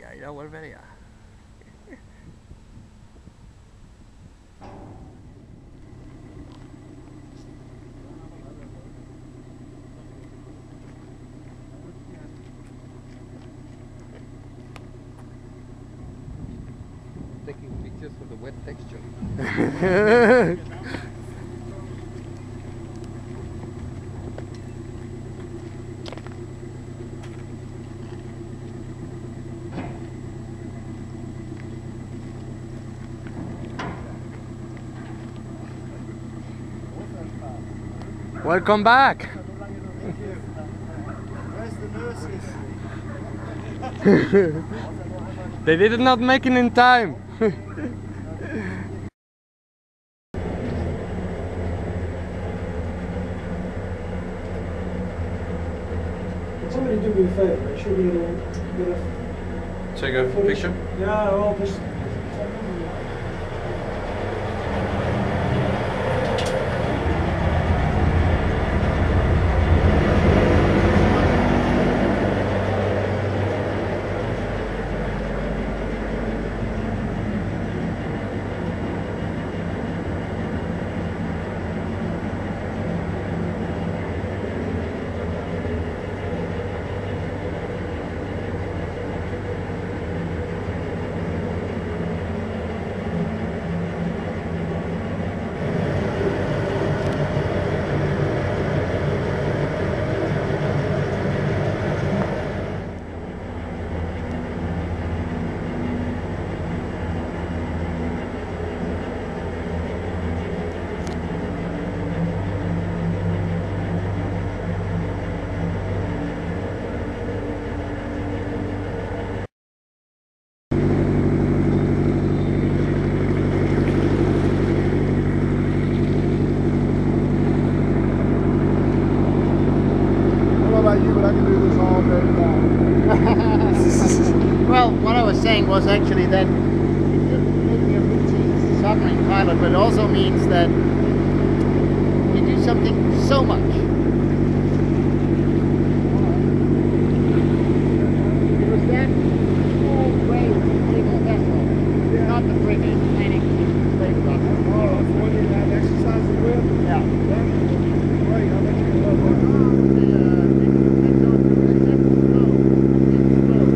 ya irá a volver ya. Taking pictures for the wet texture. Welcome back. Where's the nurses? They did not make it in time. Can somebody do me a favour? Show me a little bit of Take a picture. Yeah, well, just. But I can do this all day long. Well, what I was saying was actually that making a routine submarine pilot, but it also means that you do something so much. Because that whole way of putting a vessel, not the frigate, planning to play with us. Oh, that's one you have exercises with? Yeah. Great, I bet you can love that. The, uh, it's on- it's slow. It's slow.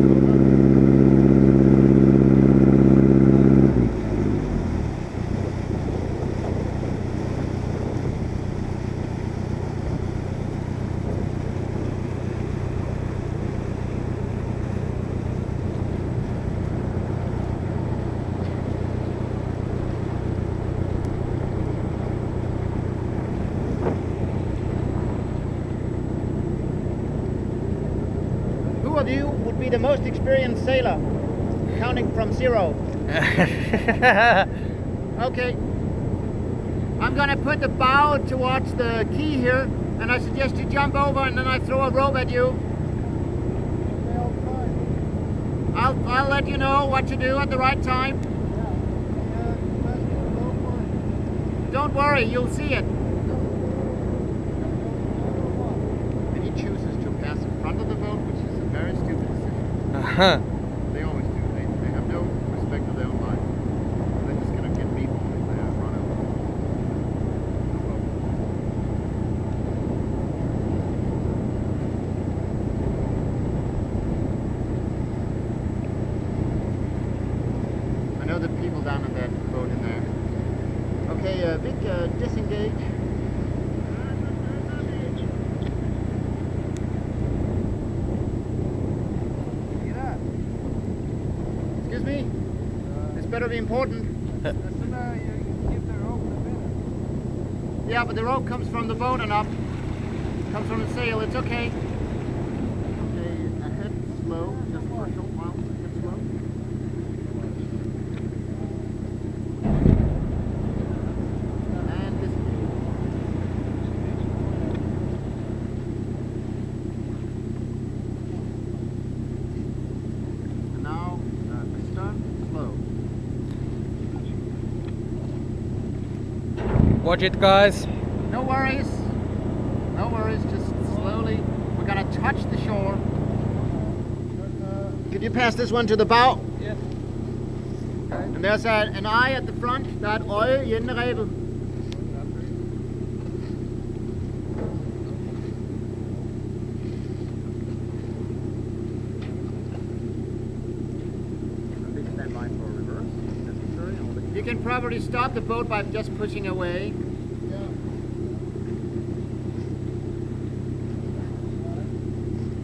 Who of you would be the most experienced sailor? Counting from zero. Okay. I'm gonna put the bow towards the quay here, and I suggest you jump over and then I throw a rope at you. I'll, I'll let you know what to do at the right time. Don't worry, you'll see it. And he chooses to pass in front of the boat, which is a very stupid decision. They always do. They, they have no respect for their own life. They're just gonna get beaten if they run over. I know the people down in that boat in there. Okay, uh, Vic, uh, disengage. Excuse me? This better be important. Uh, yeah, but the rope comes from the boat and up. It Comes from the sail, it's okay. Okay, ahead, slow, just for a short while. Get slow. And disengage. And now, uh, astern, slow. Watch it, guys. No worries. No worries, just slowly. We're gonna touch the shore. could you pass this one to the bow? Yes. And there's a, an eye at the front. That oil et øje i enderebet. Please stand by for reverse. Necessary. I'll let You can probably stop the boat by just pushing away.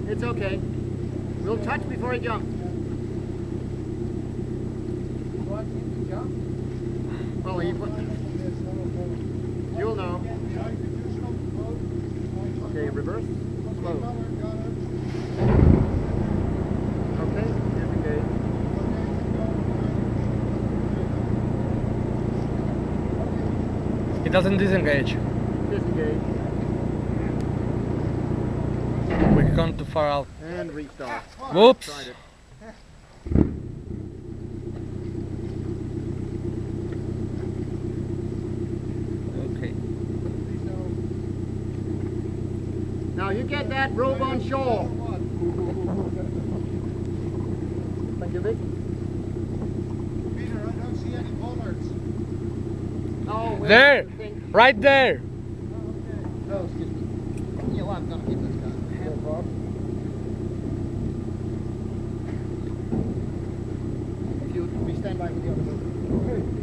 It's okay. We'll touch before he jumps. Well, he, you'll know. Okay, reverse. Okay, disengage. It doesn't disengage. Disengage We've gone too far out. and restart. Whoops. Okay. Now you get that rope on shore. Thank you, Vic. Peter, I don't see any bollards. Oh, There. I think- Right there. Oh, no, excuse me. Yeah, well, I'm gonna keep this guy. No problem. If you stand by with the other